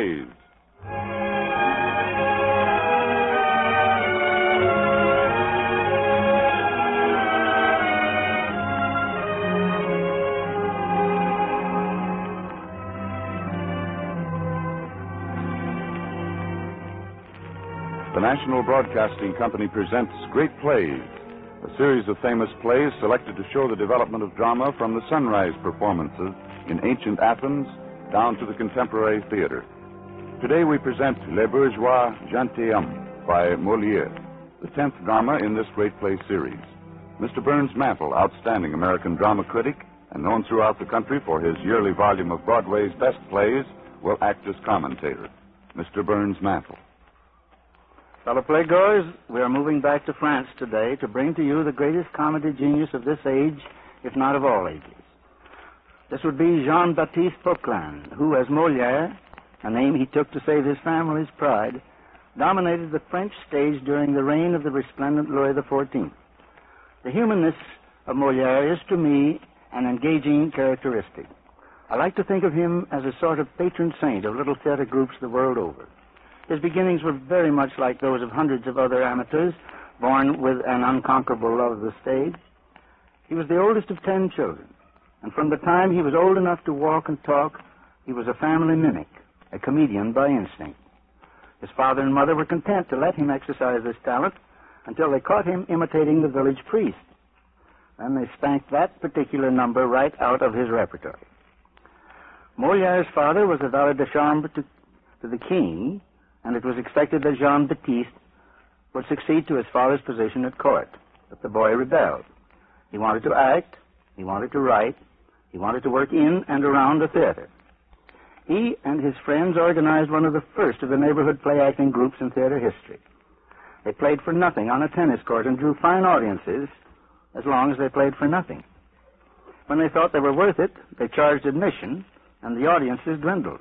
The National Broadcasting Company presents Great Plays, a series of famous plays selected to show the development of drama from the sunrise performances in ancient Athens down to the contemporary theater. Today we present Les Bourgeois Gentilhommes by Moliere, the tenth drama in this Great Play series. Mr. Burns Mantle, outstanding American drama critic and known throughout the country for his yearly volume of Broadway's best plays, will act as commentator. Mr. Burns Mantle. Fellow playgoers, we are moving back to France today to bring to you the greatest comedy genius of this age, if not of all ages. This would be Jean Baptiste Poquelin, who, as Moliere, a name he took to save his family's pride, dominated the French stage during the reign of the resplendent Louis XIV. The humanness of Moliere is, to me, an engaging characteristic. I like to think of him as a sort of patron saint of little theater groups the world over. His beginnings were very much like those of hundreds of other amateurs born with an unconquerable love of the stage. He was the oldest of ten children, and from the time he was old enough to walk and talk, he was a family mimic, a comedian by instinct. His father and mother were content to let him exercise this talent until they caught him imitating the village priest. Then they spanked that particular number right out of his repertoire. Moliere's father was a valet de chambre to, to the king, and it was expected that Jean Baptiste would succeed to his father's position at court. But the boy rebelled. He wanted to act, he wanted to write, he wanted to work in and around the theater. He and his friends organized one of the first of the neighborhood play acting groups in theater history. They played for nothing on a tennis court and drew fine audiences as long as they played for nothing. When they thought they were worth it, they charged admission, and the audiences dwindled.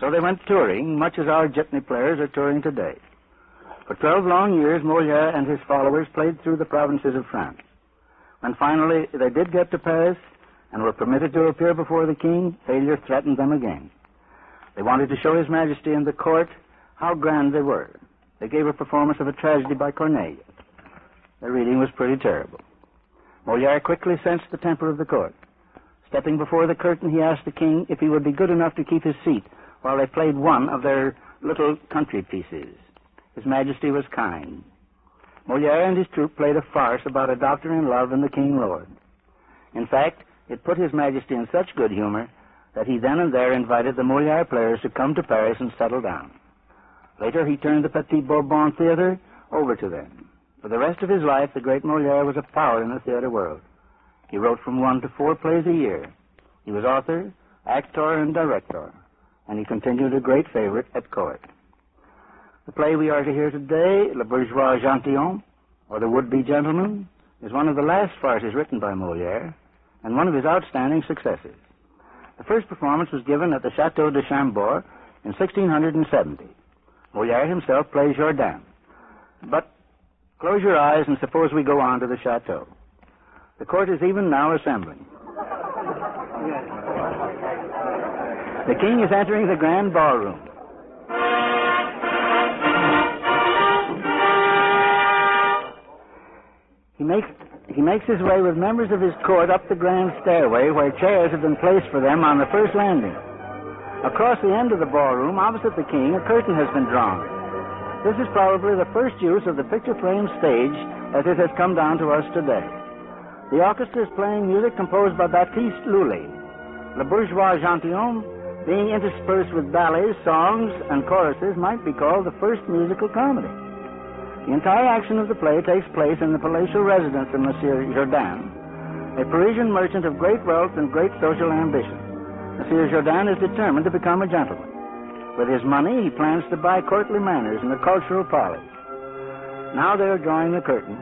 So they went touring, much as our jitney players are touring today. For 12 long years, Moliere and his followers played through the provinces of France. When finally they did get to Paris and were permitted to appear before the king, failure threatened them again. They wanted to show His Majesty and the court how grand they were. They gave a performance of a tragedy by Corneille. The reading was pretty terrible. Moliere quickly sensed the temper of the court. Stepping before the curtain, he asked the king if he would be good enough to keep his seat while they played one of their little country pieces. His Majesty was kind. Moliere and his troupe played a farce about a doctor in love and the king lord. In fact, it put His Majesty in such good humor that he then and there invited the Moliere players to come to Paris and settle down. Later, he turned the Petit Bourbon Theater over to them. For the rest of his life, the great Moliere was a power in the theater world. He wrote from one to four plays a year. He was author, actor, and director, and he continued a great favorite at court. The play we are to hear today, Le Bourgeois Gentilhomme, or The Would-Be Gentleman, is one of the last farces written by Moliere, and one of his outstanding successes. The first performance was given at the Chateau de Chambord in 1670. Moliere himself plays Jourdain. But close your eyes and suppose we go on to the chateau. The court is even now assembling. The king is entering the grand ballroom. He makes, he makes his way with members of his court up the grand stairway where chairs have been placed for them on the first landing. Across the end of the ballroom, opposite the king, a curtain has been drawn. This is probably the first use of the picture frame stage as it has come down to us today. The orchestra is playing music composed by Baptiste Lully. Le Bourgeois Gentilhomme, being interspersed with ballets, songs, and choruses, might be called the first musical comedy. The entire action of the play takes place in the palatial residence of Monsieur Jourdain, a Parisian merchant of great wealth and great social ambition. Monsieur Jourdain is determined to become a gentleman. With his money, he plans to buy courtly manners and a cultural polish. Now they are drawing the curtain.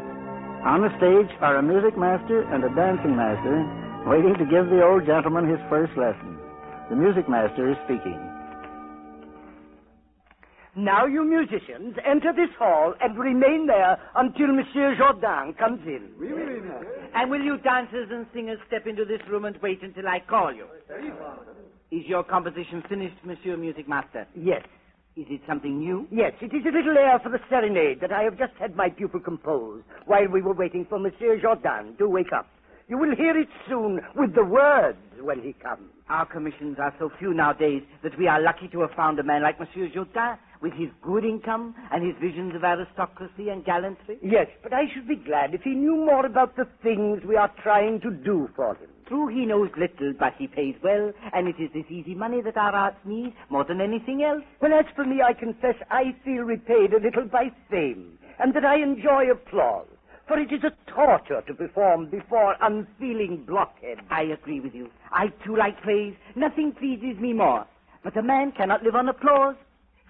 On the stage are a music master and a dancing master waiting to give the old gentleman his first lesson. The music master is speaking. Now, you musicians, enter this hall and remain there until Monsieur Jourdain comes in. And will you dancers and singers step into this room and wait until I call you? Is your composition finished, Monsieur Music Master? Yes. Is it something new? Yes, it is a little air for the serenade that I have just had my pupil compose while we were waiting for Monsieur Jourdain to wake up. You will hear it soon with the words when he comes. Our commissions are so few nowadays that we are lucky to have found a man like Monsieur Jourdain with his good income and his visions of aristocracy and gallantry. Yes, but I should be glad if he knew more about the things we are trying to do for him. True, he knows little, but he pays well, and it is this easy money that our arts need more than anything else. Well, as for me, I confess I feel repaid a little by fame, and that I enjoy applause. For it is a torture to perform before unfeeling blockheads. I agree with you. I too like praise. Nothing pleases me more. But a man cannot live on applause.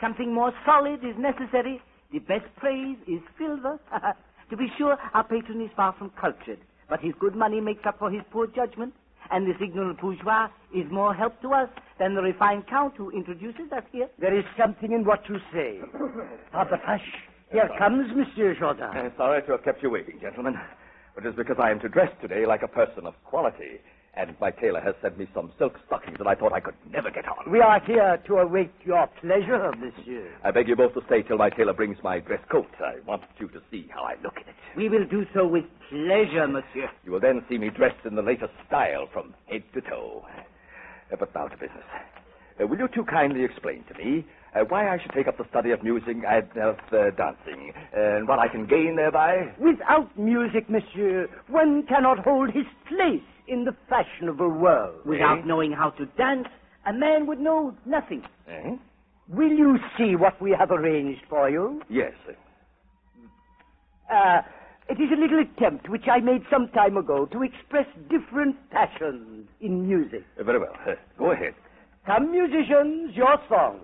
Something more solid is necessary. The best praise is silver. to be sure, our patron is far from cultured, but his good money makes up for his poor judgment. And this ignorant bourgeois is more help to us than the refined count who introduces us here. There is something in what you say. Father Hush, here comes Monsieur Jourdain. Uh, sorry to have kept you waiting, gentlemen. But it is because I am to dress today like a person of quality. And my tailor has sent me some silk stockings that I thought I could never get on. We are here to await your pleasure, monsieur. I beg you both to stay till my tailor brings my dress coat. I want you to see how I look in it. We will do so with pleasure, monsieur. You will then see me dressed in the latest style from head to toe. But now to business. Uh, will you two kindly explain to me uh, why I should take up the study of music and of uh, dancing, and what I can gain thereby? Without music, monsieur, one cannot hold his place in the fashionable world. Without Eh? knowing how to dance, a man would know nothing. Eh? Will you see what we have arranged for you? Yes. Uh, it is a little attempt which I made some time ago to express different passions in music. Uh, very well. Uh, go ahead. Come, musicians, your song.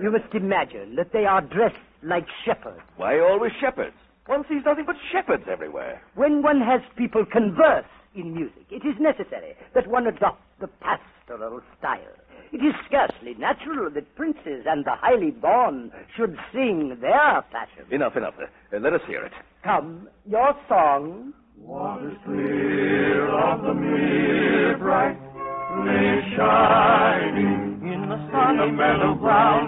You must imagine that they are dressed like shepherds. Why always shepherds? One sees nothing but shepherds everywhere. When one has people converse in music, it is necessary that one adopt the pastoral style. It is scarcely natural that princes and the highly born should sing their fashion. Enough, enough. Uh, let us hear it. Come, your song. Waters clear of the mirror bright, lay shining in the sunny meadow ground, where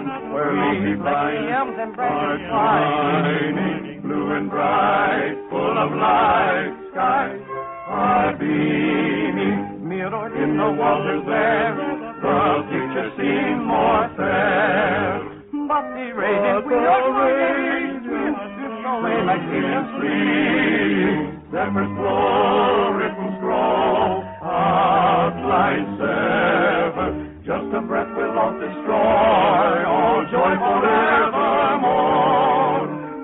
vines are twining, blue and bright, full of light. Skies are beaming, mirrored in the waters there, the seems more fair. But the rain we are away like feelings free. Zephyrs blow, ripples grow, outline sever. Just a breath will not destroy all joy forevermore.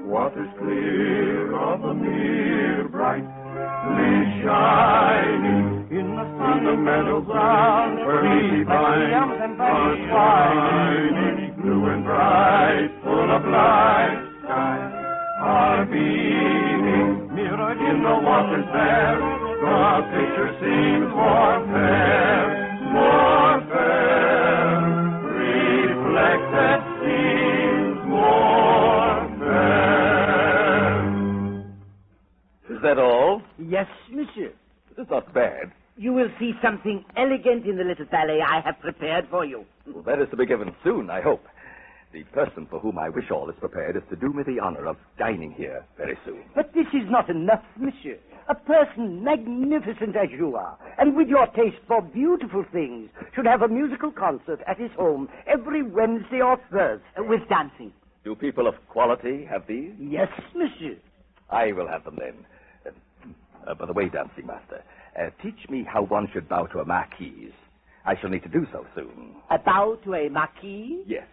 Waters clear of the mere brightly shining in the sun, the meadow ground where vines are twining, blue and bright, full of light skies are beaming, mirrored in the waters there. The picture seems more fair, more that all? Yes, monsieur. It's not bad. You will see something elegant in the little ballet I have prepared for you. Well, that is to be given soon, I hope. The person for whom I wish all this prepared is to do me the honor of dining here very soon. But this is not enough, monsieur. A person magnificent as you are, and with your taste for beautiful things, should have a musical concert at his home every Wednesday or Thursday. With dancing. Do people of quality have these? Yes, monsieur. I will have them then. Uh, by the way, dancing master, uh, teach me how one should bow to a marquise. I shall need to do so soon. A bow to a marquise? Yes,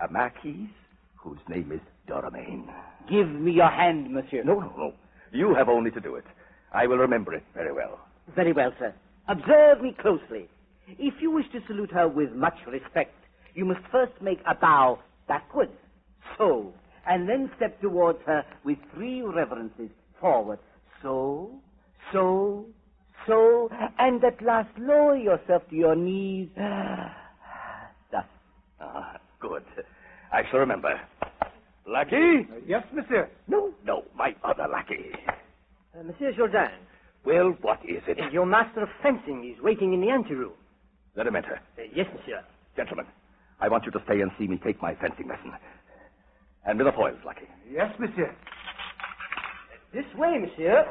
a marquise whose name is Dorimene. Give me your hand, monsieur. No, no, no. You have only to do it. I will remember it very well. Very well, sir. Observe me closely. If you wish to salute her with much respect, you must first make a bow backwards. So. And then step towards her with three reverences forward. So, so, so, and at last lower yourself to your knees. Thus. Ah, good. I shall remember. Lackey? Yes, monsieur. No, no, my other lackey. Uh, monsieur Jourdain, Well, what is it? your master of fencing is waiting in the anteroom. Rudimental. Uh, yes, monsieur. Gentlemen, I want you to stay and see me take my fencing lesson. And with the foils, Lucky. Yes, monsieur. This way, monsieur.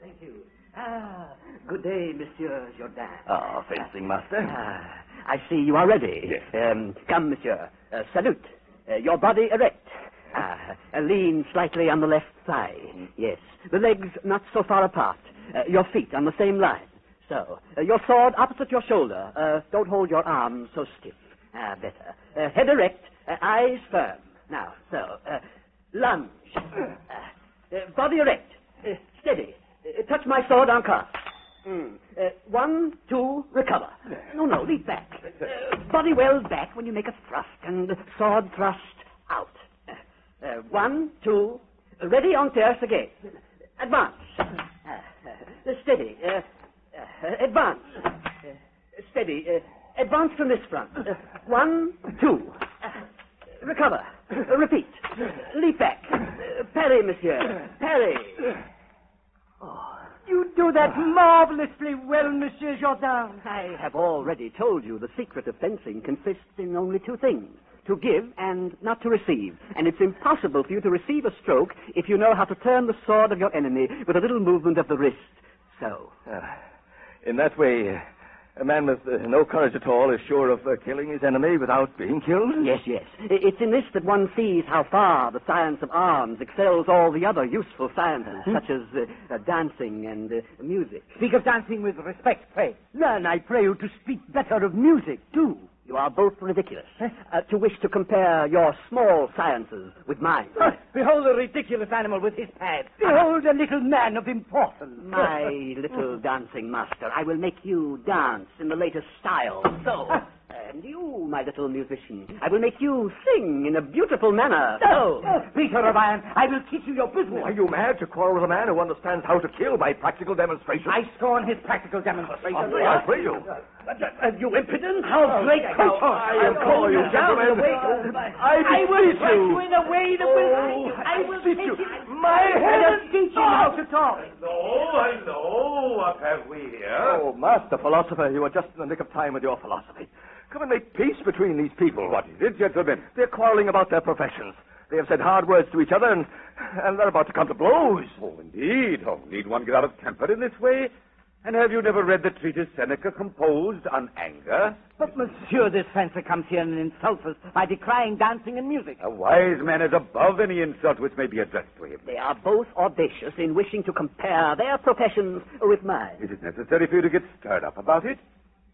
Thank you. Ah, good day, Monsieur Jourdain. Ah, fencing master. Ah, I see you are ready. Yes. Um, come, monsieur. Uh, salute. Uh, your body erect. Ah, uh, lean slightly on the left thigh. Yes. The legs not so far apart. Uh, your feet on the same line. So. Uh, your sword opposite your shoulder. Uh, don't hold your arms so stiff. Ah, better. Uh, head erect. Uh, eyes firm. Now, so. Uh, lunge. Uh, uh, body erect. Steady. Uh, touch my sword cas. Mm. Uh, one, two, recover. No, no, leap back. Uh, body well back when you make a thrust, and sword thrust out. Uh, uh, one, two, ready on tierce again. Advance. Uh, uh, steady. Uh, uh, advance. Uh, steady. Uh, advance from this front. Uh, one, two. Uh, recover. Uh, repeat. Leap back. Uh, parry, monsieur. Parry. You do that marvelously well, Monsieur Jourdain. I have already told you the secret of fencing consists in only two things to give and not to receive. And it's impossible for you to receive a stroke if you know how to turn the sword of your enemy with a little movement of the wrist. So. Uh, in that way, a man with uh, no courage at all is sure of uh, killing his enemy without being killed? Yes, yes. It's in this that one sees how far the science of arms excels all the other useful sciences, such as uh, uh, dancing and uh, music. Speak of dancing with respect, pray. Learn, I pray you, to speak better of music, too. You are both ridiculous uh, to wish to compare your small sciences with mine. Behold the ridiculous animal with his pad. Behold a little man of importance. My little dancing master, I will make you dance in the latest style. So, and you, my little musician, I will make you sing in a beautiful manner. So, Oh, Peter of Iron, I will teach you your business. Are you mad to quarrel with a man who understands how to kill by practical demonstration? I scorn his practical demonstration. I pray you. Uh, you impudent? How great now, Croton! I implore you, gentlemen. I I will beseech press you. you in a way that will... Oh, I will beseech take you. My head us teach him how to talk. Hello, hello. What have we here? Oh, master philosopher, you are just in the nick of time with your philosophy. Come and make peace between these people. What is it, gentlemen? They're quarreling about their professions. They have said hard words to each other, and, and they're about to come to blows. Oh, indeed. Oh, need one get out of temper in this way? And have you never read the treatise Seneca composed on anger? But, monsieur, this fencer comes here and insults us by decrying dancing and music. A wise man is above any insult which may be addressed to him. they are both audacious in wishing to compare their professions with mine. Is it necessary for you to get stirred up about it?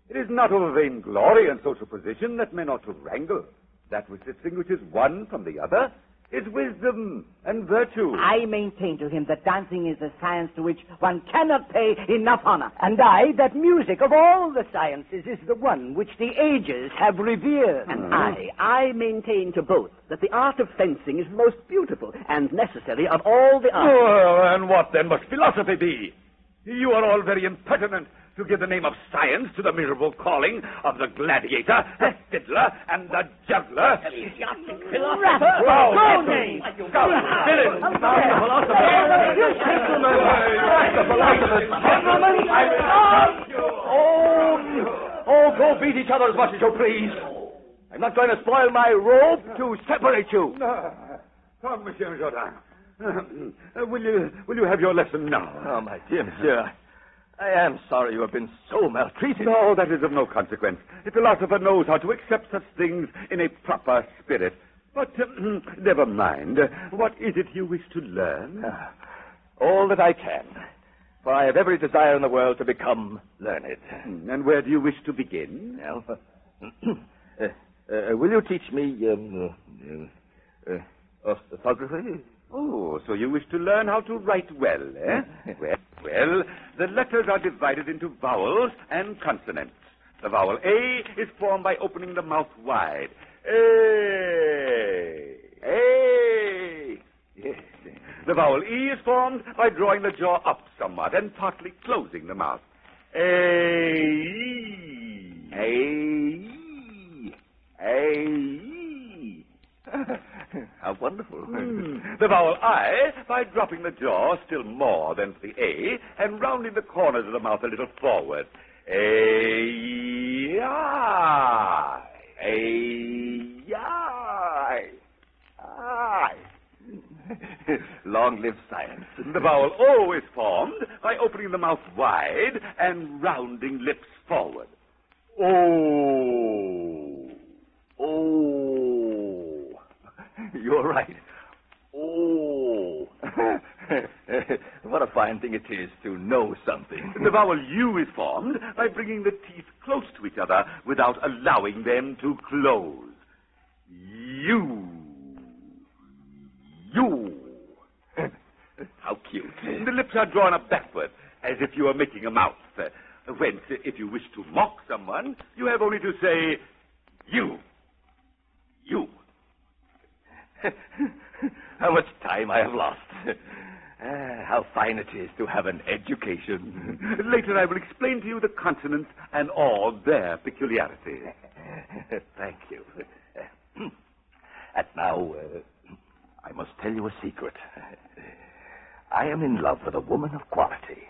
It is not of vainglory and social position that men ought to wrangle. That which distinguishes one from the other is wisdom and virtue. I maintain to him that dancing is a science to which one cannot pay enough honor. And I, that music of all the sciences is the one which the ages have revered. And I, I maintain to both that the art of fencing is the most beautiful and necessary of all the arts. Well, and what then must philosophy be? You are all very impertinent to give the name of science to the miserable calling of the gladiator, the fiddler, and the juggler. Philosopher! Go, yes, Name! Scout, villain, Master philosopher. Gentlemen. Master philosopher. Gentlemen. Oh, oh, go beat each other as much as you please. I'm not going to spoil my robe to separate you. Come, Monsieur Jourdain. Uh, will you will you have your lesson now? Oh, my dear monsieur. I am sorry you have been so maltreated. No, that is of no consequence. A philosopher knows how to accept such things in a proper spirit. But uh, never mind. What is it you wish to learn? Ah, All that I can. For I have every desire in the world to become learned. And where do you wish to begin? Well, uh, uh, will you teach me um, uh, uh, orthography? Oh, so you wish to learn how to write well, eh? well, well, the letters are divided into vowels and consonants. The vowel A is formed by opening the mouth wide. A. A. Yes. The vowel E is formed by drawing the jaw up somewhat and partly closing the mouth. A. A. A. How wonderful. Hmm. The vowel I by dropping the jaw still more than the A and rounding the corners of the mouth a little forward. A. Ay, ay, ay, ay. Long live science. The vowel O is formed by opening the mouth wide and rounding lips forward. Oh. Oh. You're right. Oh. what a fine thing it is to know something. The vowel U is formed by bringing the teeth close to each other without allowing them to close. U. U. How cute. The lips are drawn up backward, as if you were making a mouth. Whence, if you wish to mock someone, you have only to say, you. You. how much time I have lost. Ah, how fine it is to have an education. Later I will explain to you the consonants and all their peculiarities. Thank you. And now, uh, I must tell you a secret. I am in love with a woman of quality,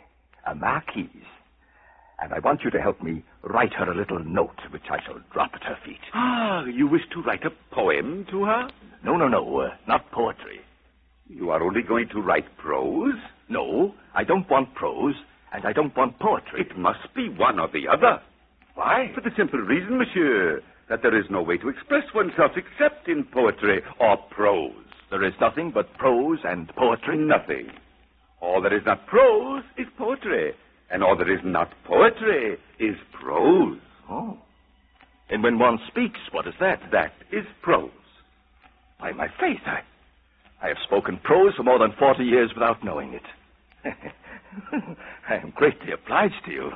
a marquise. And I want you to help me write her a little note, which I shall drop at her feet. Ah, you wish to write a poem to her? No, no, no, uh, not poetry. You are only going to write prose? No, I don't want prose, and I don't want poetry. It must be one or the other. Why? For the simple reason, monsieur, that there is no way to express oneself except in poetry or prose. There is nothing but prose and poetry. Nothing. All that is not prose is poetry, and all that is not poetry is prose. Oh. And when one speaks, what is that? That is prose. By my faith, I, I have spoken prose for more than 40 years without knowing it. I am greatly obliged to you.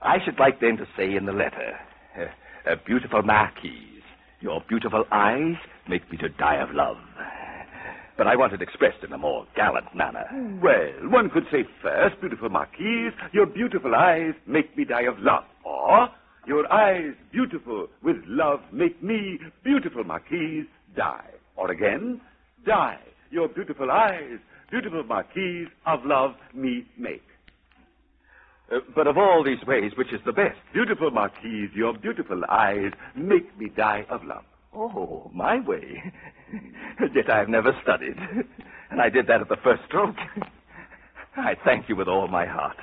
I should like then to say in the letter, uh, a beautiful marquise, your beautiful eyes make me to die of love. But I want it expressed in a more gallant manner. Well, one could say first, beautiful marquise, your beautiful eyes make me die of love. Or, your eyes, beautiful with love, make me, beautiful marquise, die. Or again, die. Your beautiful eyes, beautiful marquise, of love me make. Uh, but of all these ways, which is the best? Beautiful marquise, your beautiful eyes make me die of love. Oh, my way. Yet I have never studied. And I did that at the first stroke. I thank you with all my heart.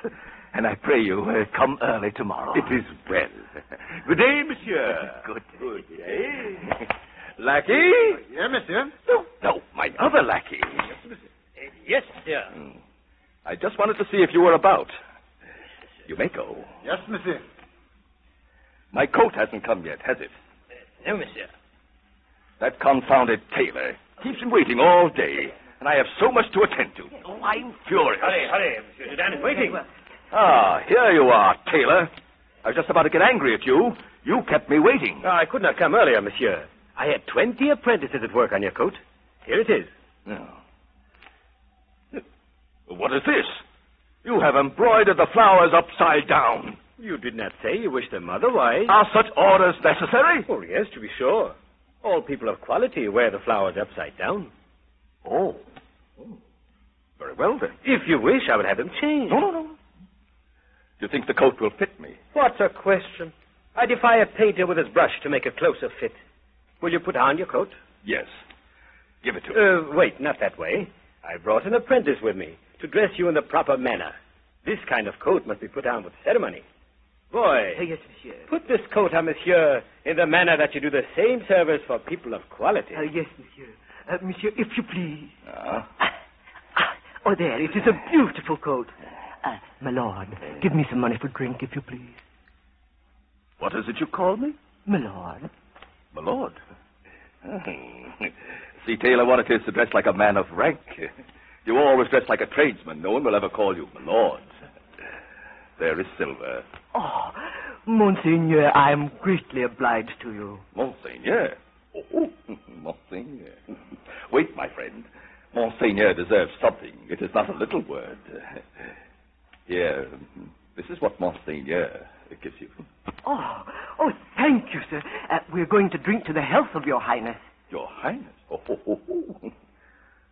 And I pray you uh, come early tomorrow. It is well. Good day, monsieur. Good day. Good day. Lackey? Yes, monsieur. No, no, my other lackey. Yes, Monsieur. sir. Hmm. I just wanted to see if you were about. You may go. Yes, monsieur. My coat hasn't come yet, has it? No, monsieur. That confounded tailor keeps me waiting all day, and I have so much to attend to. Oh, I'm furious. hurry, hurry. Monsieur Sudan is waiting. Ah, here you are, tailor. I was just about to get angry at you. You kept me waiting. I could not come earlier, monsieur. I had twenty apprentices at work on your coat. Here it is. No. What is this? You have embroidered the flowers upside down. You did not say you wished them otherwise. Are such orders necessary? Oh, yes, to be sure. All people of quality wear the flowers upside down. Oh. Oh. Very well, then. If you wish, I would have them changed. No, no, no. Do you think the coat will fit me? What a question. I defy a painter with his brush to make a closer fit. Will you put on your coat? Yes. Give it to me. Uh, wait, not that way. I brought an apprentice with me to dress you in the proper manner. This kind of coat must be put on with ceremony. Boy, Uh, yes, monsieur. put this coat on monsieur in the manner that you do the same service for people of quality. Uh, yes, monsieur. Uh, monsieur, if you please. Ah, oh, there. It is a beautiful coat. Uh, my lord, give me some money for drink, if you please. What is it you call me? My lord. My lord. See, Taylor, what it is to dress like a man of rank. You always dress like a tradesman. No one will ever call you my lord. There is silver. Oh, Monseigneur, I am greatly obliged to you. Monseigneur. Oh, Monseigneur. Wait, my friend. Monseigneur deserves something. It is not a little word. Here, this is what Monseigneur gives you. Oh, oh, thank you, sir. Uh, we're going to drink to the health of your highness. Your Highness. Oh, oh, oh, oh.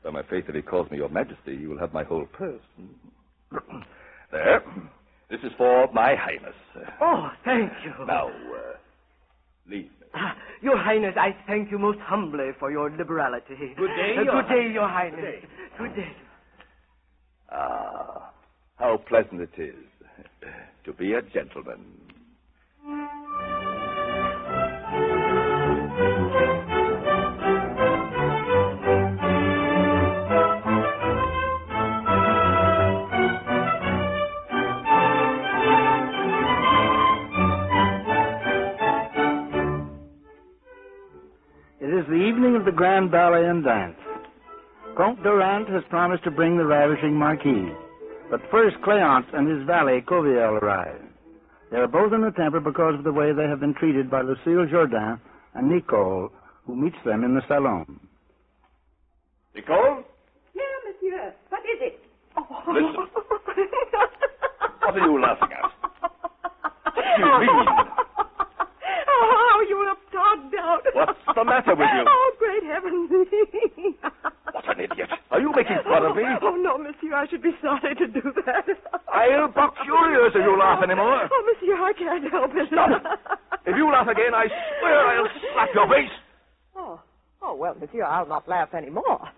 By my faith, if he calls me your Majesty, you will have my whole purse. there. This is for my highness. Oh, thank you. Now, uh, leave me. Ah, Your Highness, I thank you most humbly for your liberality. Good day, Uh, Your Good day, Highness. Your Highness. Good day. Good day. Ah, how pleasant it is to be a gentleman. Grand ballet and dance. Comte Dorante has promised to bring the ravishing marquis. But first, Cleonte and his valet, Covielle, arrive. They are both in a temper because of the way they have been treated by Lucile Jourdain and Nicole, who meets them in the salon. Nicole? Yeah, monsieur. What is it? Listen. What are you laughing at? What do you mean? Oh, how you look togged out. What's the matter with you? Oh, great heavens. What an idiot. Are you making fun of me? Oh, no, monsieur, I should be sorry to do that. I'll box your ears if you laugh anymore. Oh, monsieur, I can't help it. Stop it. If you laugh again, I swear I'll slap your face. Oh, oh, well, monsieur, I'll not laugh anymore.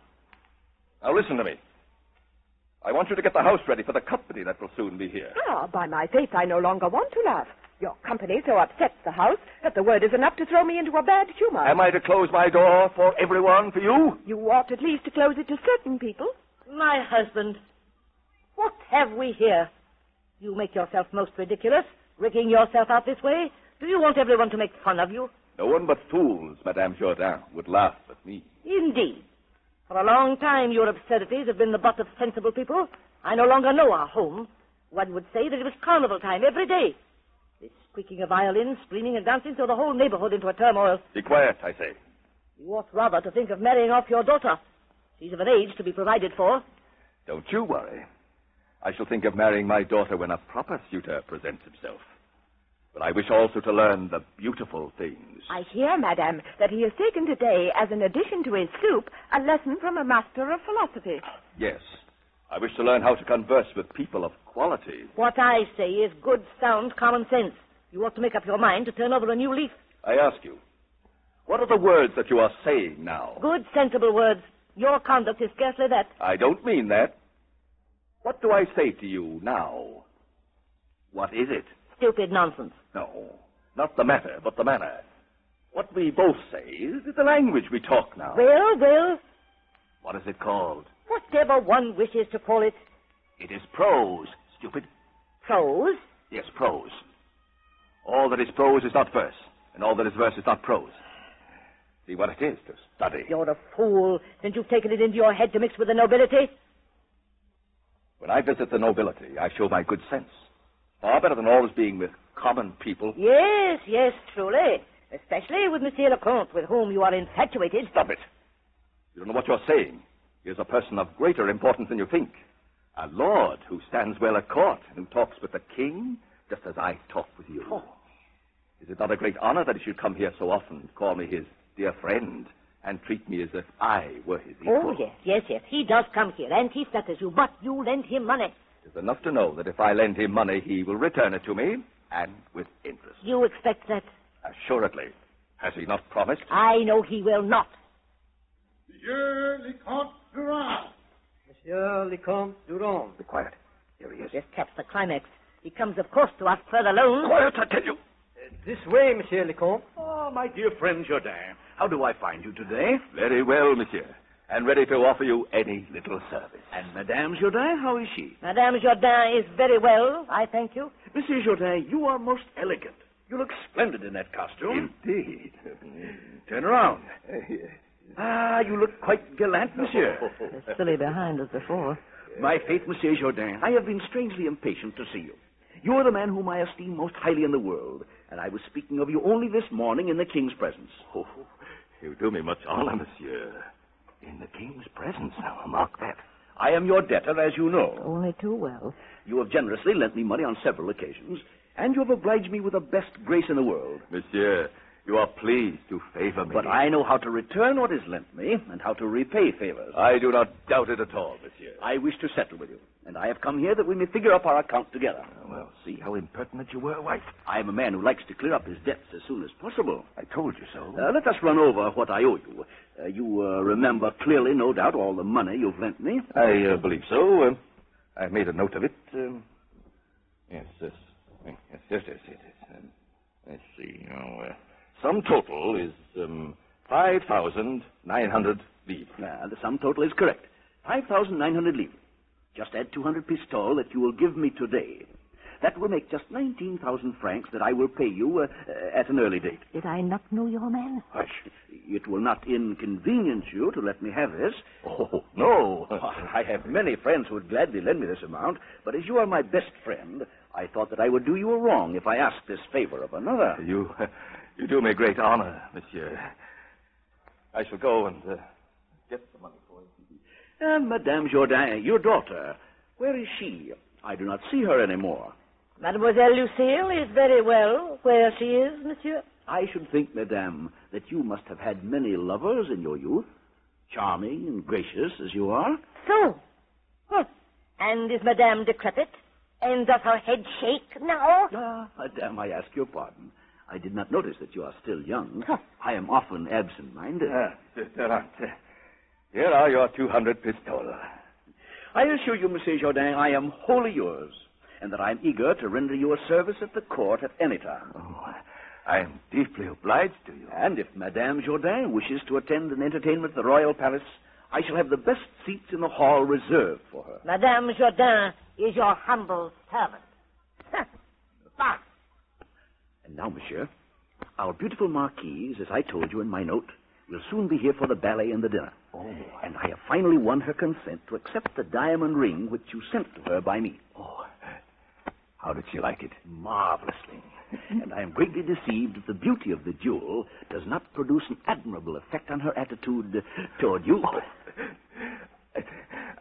Now listen to me. I want you to get the house ready for the company that will soon be here. Ah, by my faith, I no longer want to laugh. Your company so upsets the house that the word is enough to throw me into a bad humor. Am I to close my door for everyone, for you? You ought at least to close it to certain people. My husband, what have we here? You make yourself most ridiculous, rigging yourself out this way. Do you want everyone to make fun of you? No one but fools, Madame Jourdain, would laugh at me. Indeed. For a long time, your absurdities have been the butt of sensible people. I no longer know our home. One would say that it was carnival time every day. This squeaking of violins, screaming, and dancing threw the whole neighborhood into a turmoil. Be quiet, I say. You ought rather to think of marrying off your daughter. She's of an age to be provided for. Don't you worry. I shall think of marrying my daughter when a proper suitor presents himself. But I wish also to learn the beautiful things. I hear, madame, that he has taken today, as an addition to his soup, a lesson from a master of philosophy. Yes. I wish to learn how to converse with people of quality. What I say is good, sound common sense. You ought to make up your mind to turn over a new leaf. I ask you, what are the words that you are saying now? Good, sensible words. Your conduct is scarcely that. I don't mean that. What do I say to you now? What is it? Stupid nonsense. No, not the matter, but the manner. What we both say is the language we talk now. Well, well, What is it called? Whatever one wishes to call it. It is prose, stupid. Prose. Yes, prose. All that is prose is not verse, and all that is verse is not prose. See what it is to study. You're a fool, since you've taken it into your head to mix with the nobility. When I visit the nobility, I show my good sense. Far better than always being with common people. Yes, yes, truly. Especially with Monsieur le Comte, with whom you are infatuated. Stop it. You don't know what you're saying. He is a person of greater importance than you think. A lord who stands well at court and who talks with the king, just as I talk with you. Oh. Is it not a great honor that he should come here so often, call me his dear friend, and treat me as if I were his equal? Oh, yes, yes, yes. He does come here, and he flatters you, but you lend him money. It is enough to know that if I lend him money, he will return it to me, and with interest. You expect that? Assuredly. Has he not promised? I know he will not. Monsieur le Comte Dorante. Monsieur le Comte Dorante. Be quiet. Here he is. Just catch the climax. He comes, of course, to ask further loans. Quiet, I tell you. Uh, this way, Monsieur le Comte. Oh, my dear friend Jourdain, how do I find you today? Very well, monsieur. And ready to offer you any little service. And Madame Jourdain, how is she? Madame Jourdain is very well, I thank you. Monsieur Jourdain, you are most elegant. You look splendid in that costume. Indeed. Turn around. Uh, Ah, you look quite gallant, monsieur. As silly behind as before. My faith, Monsieur Jourdain, I have been strangely impatient to see you. You are the man whom I esteem most highly in the world, and I was speaking of you only this morning in the king's presence. Oh, you do me much honor, monsieur. In the king's presence, now, mark that. I am your debtor, as you know. Only too well. You have generously lent me money on several occasions, and you have obliged me with the best grace in the world. Monsieur, You are pleased to favor me. But I know how to return what is lent me and how to repay favors. I do not doubt it at all, monsieur. I wish to settle with you, and I have come here that we may figure up our account together. Well, see how impertinent you were, wife. I am a man who likes to clear up his debts as soon as possible. I told you so. Uh, let us run over what I owe you. Uh, you uh, remember clearly, no doubt, all the money you've lent me. I uh, believe so. Uh, I've made a note of it. Um, yes, yes, yes, yes, yes, yes. yes. Um, let's see. Now, uh, sum total is um, five thousand nine hundred livres. Uh, the sum total is correct. 5,900 livres. Just add 200 pistoles that you will give me today. That will make just 19,000 francs that I will pay you uh, uh, at an early date. Did I not know your man? Hush. It will not inconvenience you to let me have this. Oh, no. I have many friends who would gladly lend me this amount, but as you are my best friend, I thought that I would do you a wrong if I asked this favor of another. You, you do me great honor, monsieur. I shall go and uh, get the money for you. Uh, Madame Jourdain, your daughter, where is she? I do not see her anymore. Mademoiselle Lucille is very well where she is, monsieur. I should think, Madame, that you must have had many lovers in your youth, charming and gracious as you are. So? Huh. And is Madame decrepit? And does her head shake now? Ah, Madame, I ask your pardon. I did not notice that you are still young. I am often absent-minded. Ah, Dorante, here are your 200 pistoles. I assure you, Monsieur Jourdain, I am wholly yours, and that I am eager to render you a service at the court at any time. Oh, I am deeply obliged to you. And if Madame Jourdain wishes to attend an entertainment at the Royal Palace, I shall have the best seats in the hall reserved for her. Madame Jourdain is your humble servant. Huh. Bah. And now, monsieur, our beautiful marquise, as I told you in my note, will soon be here for the ballet and the dinner. Oh, And I have finally won her consent to accept the diamond ring which you sent to her by me. oh. How did she like it? Marvelously. and I am greatly deceived if the beauty of the jewel does not produce an admirable effect on her attitude toward you. Oh.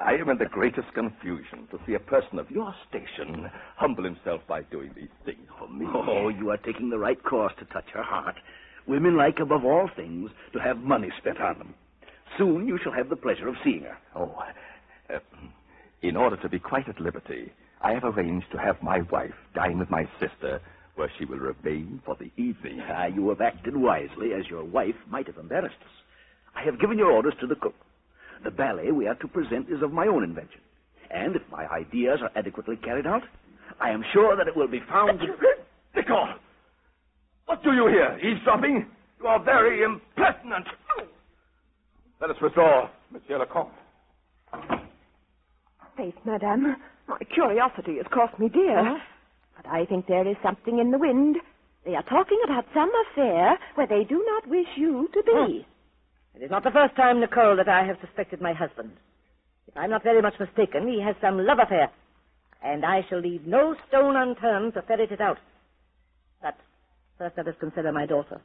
I am in the greatest confusion to see a person of your station humble himself by doing these things for me. Oh, you are taking the right course to touch her heart. Women like, above all things, to have money spent on them. Soon you shall have the pleasure of seeing her. Oh, uh, in order to be quite at liberty, I have arranged to have my wife dine with my sister, where she will remain for the evening. Ah, you have acted wisely, as your wife might have embarrassed us. I have given your orders to the cook. The ballet we are to present is of my own invention. And if my ideas are adequately carried out, I am sure that it will be found. Nicole! What do you here? Eavesdropping? You are very impertinent. Let us withdraw, Monsieur le Comte. Faith, madame, my curiosity has cost me dear. But I think there is something in the wind. They are talking about some affair where they do not wish you to be. It is not the first time, Nicole, that I have suspected my husband. If I'm not very much mistaken, he has some love affair. And I shall leave no stone unturned to ferret it out. But first let us consider my daughter.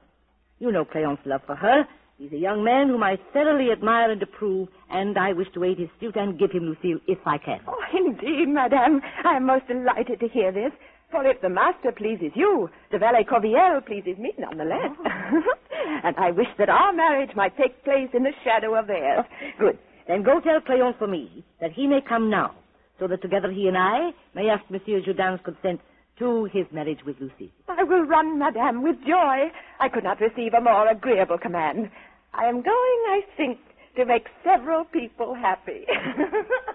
You know Cleonte's love for her. He's a young man whom I thoroughly admire and approve, and I wish to aid his suit and give him Lucile if I can. Oh, indeed, madame. I am most delighted to hear this. For if the master pleases you, the valet Covielle pleases me nonetheless. Oh. and I wish that our marriage might take place in the shadow of theirs. Oh. Good. Then go tell Cleonte for me that he may come now, so that together he and I may ask Monsieur Jourdain's consent to his marriage with Lucie. I will run, madame, with joy. I could not receive a more agreeable command. I am going, I think, to make several people happy.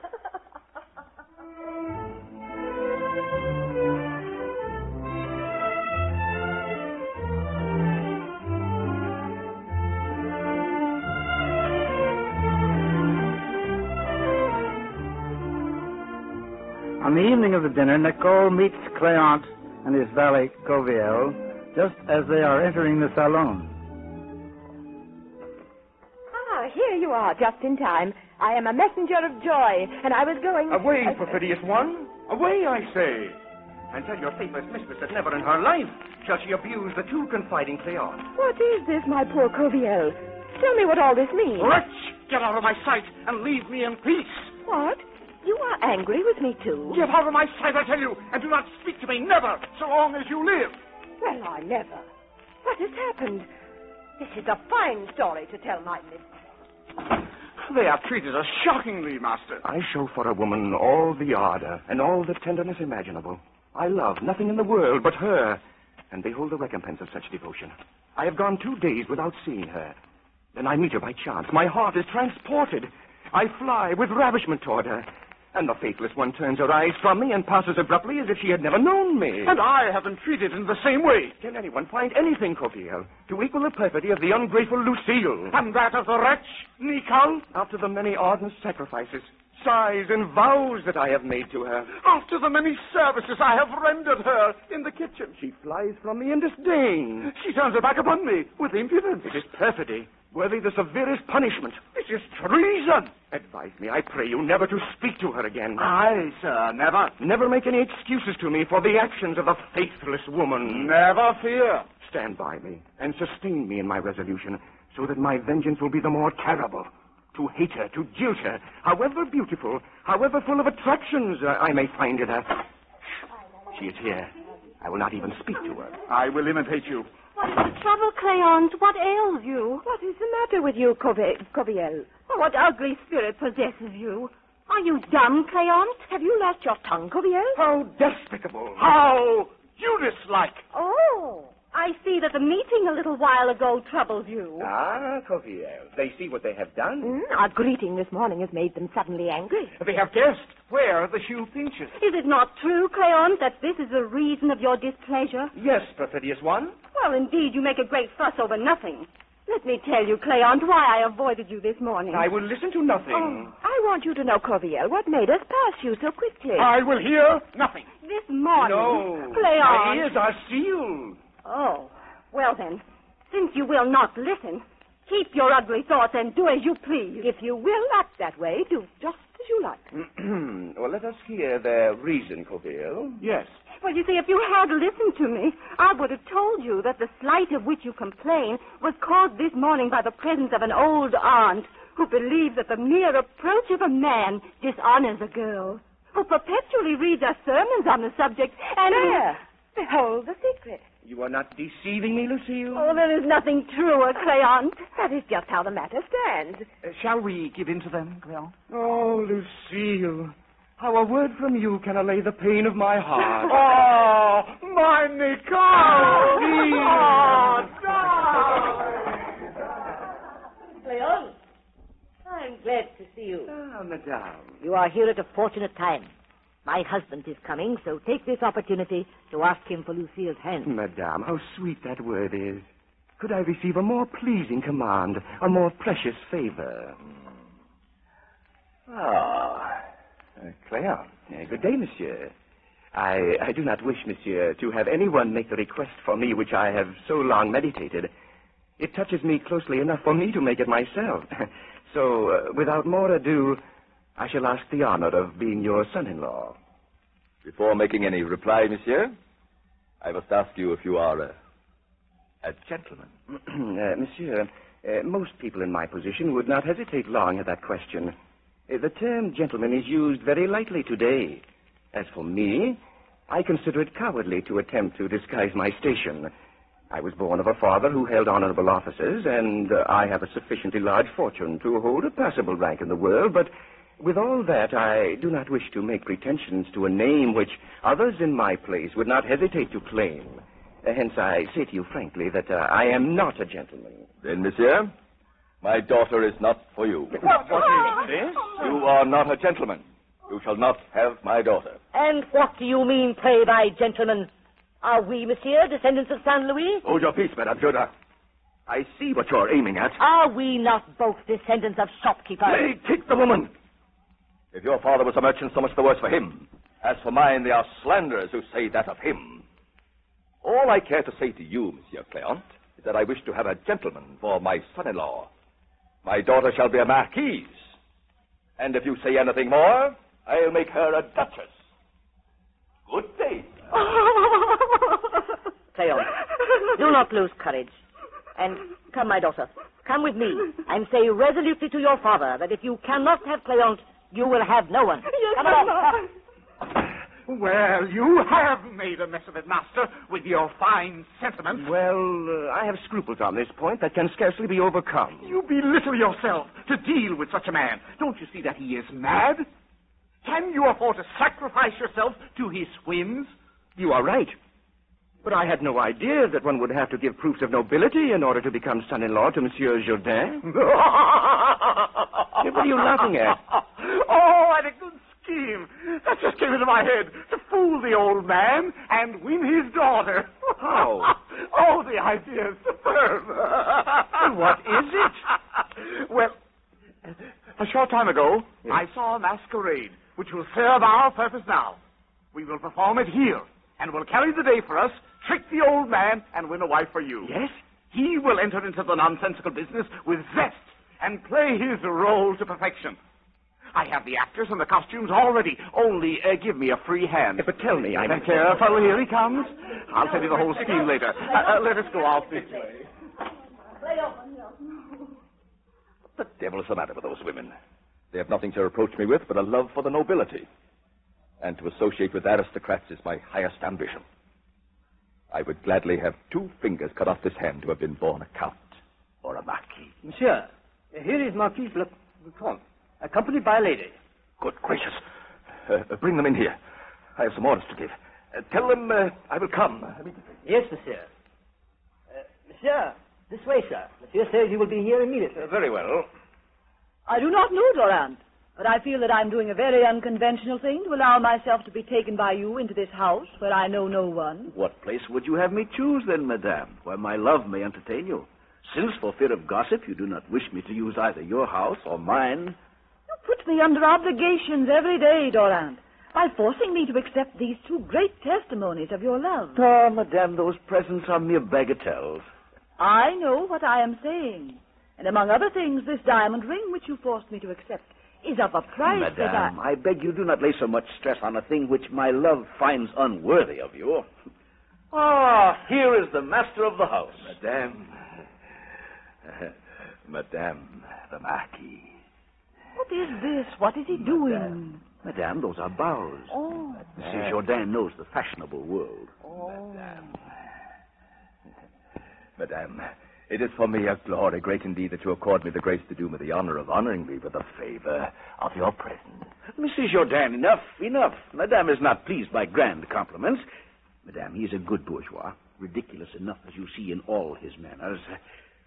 of the dinner, Nicole meets Cleonte and his valet Covielle just as they are entering the salon. ah, here you are, just in time. I am a messenger of joy, and I was going. Away, I- perfidious one! Away, I say! And tell your faithless mistress that never in her life shall she abuse the too confiding Cleon. What is this, my poor Covielle? Tell me what all this means. Wretch, get out of my sight and leave me in peace! What? You are angry with me, too? Get out of my sight, I tell you, and do not speak to me, never, so long as you live! Well, I never. What has happened? This is a fine story to tell my mistress. They have treated us shockingly, Master. I show for a woman all the ardor and all the tenderness imaginable. I love nothing in the world but her, and behold the recompense of such devotion. I have gone two days without seeing her. Then I meet her by chance. My heart is transported. I fly with ravishment toward her. And the faithless one turns her eyes from me and passes abruptly as if she had never known me. And I have been treated in the same way. Can anyone find anything, Covielle, to equal the perfidy of the ungrateful Lucile? And that of the wretch, Nicole? After the many ardent sacrifices, sighs, and vows that I have made to her. After the many services I have rendered her in the kitchen. She flies from me in disdain. She turns her back upon me with impudence. It is perfidy, worthy the severest punishment. It is treason. Advise me, I pray you, never to speak to her again. Aye, sir, never. Never make any excuses to me for the actions of a faithless woman. Never fear. Stand by me and sustain me in my resolution, so that my vengeance will be the more terrible. To hate her, to jilt her, however beautiful, however full of attractions uh, I may find in her. She is here. I will not even speak to her. I will imitate you. What's the trouble, Cleonte? What ails you? What is the matter with you, Cove- Covielle? Oh, what ugly spirit possesses you? Are you dumb, Cleonte? Have you lost your tongue, Covielle? How despicable! How Judas-like. Oh, I see that the meeting a little while ago troubled you. Ah, Covielle, they see what they have done. Hmm, Our greeting this morning has made them suddenly angry. They have guessed where the shoe pinches. Is it not true, Cleonte, that this is the reason of your displeasure? Yes, perfidious one. Well, indeed, you make a great fuss over nothing. Let me tell you, Cleonte, why I avoided you this morning. I will listen to nothing. Oh, I want you to know, Covielle, what made us pass you so quickly. I will hear nothing. this morning. No. Cleonte. My ears are sealed. Oh, well then, since you will not listen, keep your ugly thoughts and do as you please. If you will act that way, do just as you like. well, let us hear their reason, Covielle. Yes. Well, you see, if you had listened to me, I would have told you that the slight of which you complain was caused this morning by the presence of an old aunt who believes that the mere approach of a man dishonors a girl, who perpetually reads us sermons on the subject, and who- There. Behold the secret. You are not deceiving me, Lucile? Oh, there is nothing truer, Cleonte. That is just how the matter stands. Uh, shall we give in to them, Cleonte? Oh, Lucile. How a word from you can allay the pain of my heart. Oh, my Nicole! Cleonte, I'm glad to see you. Ah, madame. You are here at a fortunate time. My husband is coming, so take this opportunity to ask him for Lucile's hand. Madame, how sweet that word is. Could I receive a more pleasing command, a more precious favor? Ah, uh, Cleonte. Uh, good day, monsieur. I, I do not wish, monsieur, to have anyone make the request for me which I have so long meditated. It touches me closely enough for me to make it myself. so, uh, without more ado, I shall ask the honor of being your son-in-law. Before making any reply, monsieur, I must ask you if you are a, a gentleman. uh, monsieur, uh, most people in my position would not hesitate long at that question. Uh, the term gentleman is used very lightly today. As for me, I consider it cowardly to attempt to disguise my station. I was born of a father who held honorable offices, and uh, I have a sufficiently large fortune to hold a passable rank in the world, but with all that, I do not wish to make pretensions to a name which others in my place would not hesitate to claim. Hence, I say to you frankly that uh, I am not a gentleman. Then, monsieur, my daughter is not for you. What, what is this? You are not a gentleman. You shall not have my daughter. And what do you mean, pray by gentlemen? Are we, monsieur, descendants of Saint Louis? Hold your peace, Madame Jourdain. I see what you're aiming at. Are we not both descendants of shopkeepers? Hey, take the woman. If your father was a merchant, so much the worse for him. As for mine, they are slanderers who say that of him. All I care to say to you, Monsieur Cleonte, is that I wish to have a gentleman for my son-in-law. My daughter shall be a marquise. And if you say anything more, I'll make her a duchess. Good day. Cleonte, do not lose courage. And come, my daughter, come with me and say resolutely to your father that if you cannot have Cleonte, you will have no one. Yes, come Mama. along. Well, you have made a mess of it, Master, with your fine sentiments. Well, uh, I have scruples on this point that can scarcely be overcome. You belittle yourself to deal with such a man. Don't you see that he is mad? Can you afford to sacrifice yourself to his whims? You are right. But I had no idea that one would have to give proofs of nobility in order to become son-in-law to Monsieur Jourdain. what are you laughing at? Oh, what a good scheme. That just came into my head. To fool the old man and win his daughter. How? oh, the idea is superb. what is it? Well, a short time ago, I saw a masquerade which will serve our purpose now. We will perform it here, and will carry the day for us, the old man, and win a wife for you. Yes? He will enter into the nonsensical business with zest and play his role to perfection. I have the actors and the costumes all ready. Only uh, give me a free hand. But tell me, I'm... Careful, here he comes. I'll tell you the whole scheme later. Uh, uh, let us go out this way. What the devil is the matter with those women? They have nothing to reproach me with but a love for the nobility. And to associate with aristocrats is my highest ambition. I would gladly have two fingers cut off this hand to have been born a count or a marquis. Monsieur, here is Marquis Le, Le Comte, accompanied by a lady. Good gracious. Uh, bring them in here. I have some orders to give. Uh, tell them uh, I will come. immediately. Yes, monsieur. Uh, monsieur, this way, sir. Monsieur says he will be here immediately. very well. I do not know, Dorante, but I feel that I'm doing a very unconventional thing to allow myself to be taken by you into this house where I know no one. What place would you have me choose, then, madame, where my love may entertain you? Since, for fear of gossip, you do not wish me to use either your house or mine. You put me under obligations every day, Dorante, by forcing me to accept these two great testimonies of your love. Ah, madame, those presents are mere bagatelles. I know what I am saying. And among other things, this diamond ring which you forced me to accept is of a price that Madame, I... I beg you do not lay so much stress on a thing which my love finds unworthy of you. Ah, here is the master of the house. Madame. Madame the Marquis. What is this? What is he doing? Madame, those are bows. Oh, Monsieur Jourdain knows the fashionable world. oh. Madame, it is for me a glory great indeed that you accord me the grace to do me the honor of honoring me with the favor of your presence. Monsieur Jourdain, enough, enough. Madame is not pleased by grand compliments. Madame, he is a good bourgeois, ridiculous enough as you see in all his manners.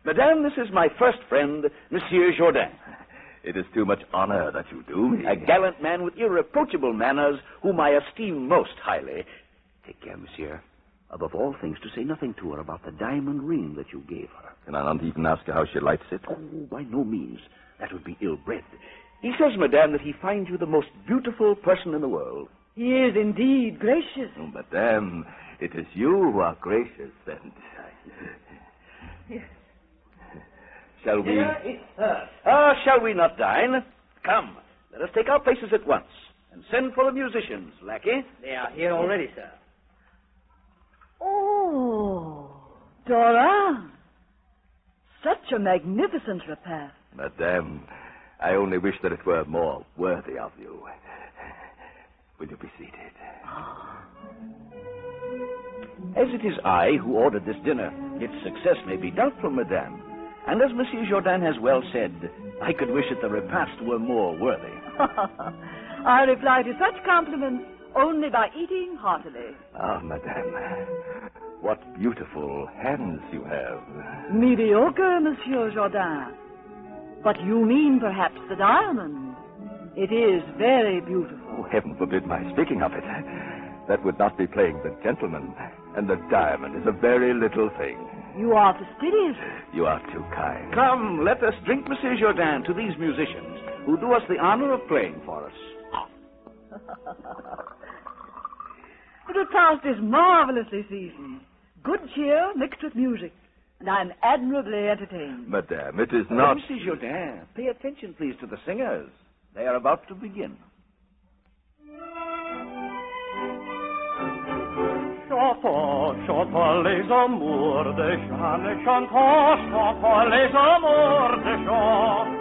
Madame, this is my first friend, Monsieur Jourdain. It is too much honor that you do me. A gallant man with irreproachable manners, whom I esteem most highly. Take care, monsieur. Above all things, to say nothing to her about the diamond ring that you gave her. Can I not even ask her how she likes it? Oh, by no means. That would be ill-bred. He says, madame, that he finds you the most beautiful person in the world. He is indeed gracious. Oh, Madame, it is you who are gracious, and... Shall we... Ah, shall we not dine? Come, let us take our places at once and send for the musicians, lackey. They are here already, sir. Oh, Dora. Such a magnificent repast. Madame, I only wish that it were more worthy of you. Will you be seated? As it is I who ordered this dinner, its success may be doubtful, madame. And as Monsieur Jourdain has well said, I could wish that the repast were more worthy. I reply to such compliments only by eating heartily. Ah, Madame, what beautiful hands you have. Mediocre, Monsieur Jourdain. But you mean perhaps the diamond. It is very beautiful. Oh, heaven forbid my speaking of it. That would not be playing the gentleman. And the diamond is a very little thing. You are fastidious. You are too kind. Come, let us drink Monsieur Jourdain to these musicians, who do us the honor of playing for us. The repast is marvelously seasoned. Mm. Good cheer mixed with music. And I'm admirably entertained. Madame, it is not. Monsieur Jourdain, pay attention, please, to the singers. They are about to begin. Chantons, chantons les amours de Jeanne, chantons, chantons les amours de Jean.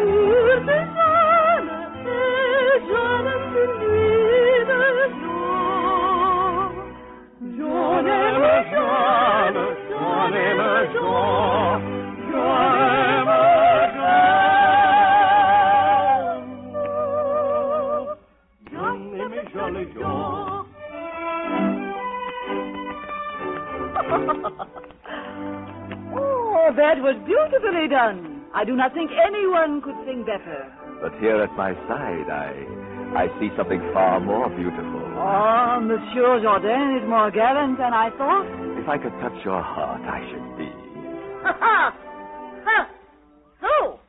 Oh, that was beautifully done. I do not think anyone could sing better. But here at my side, I, I see something far more beautiful. Oh, Monsieur Jourdain is more gallant than I thought. If I could touch your heart, I should be. Ha ha! Ha! So,